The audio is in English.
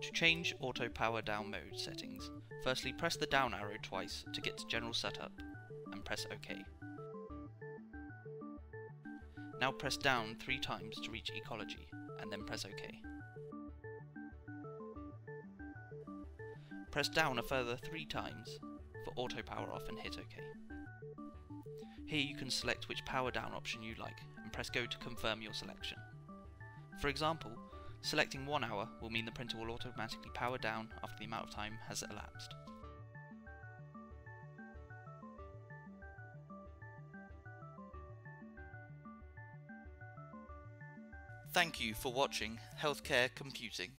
To change auto power down mode settings, firstly press the down arrow twice to get to general setup and press OK. Now press down three times to reach ecology and then press OK. Press down a further three times for auto power off and hit OK. Here you can select which power down option you like and press go to confirm your selection. For example, selecting 1 hour will mean the printer will automatically power down after the amount of time has elapsed. Thank you for watching Healthcare Computing.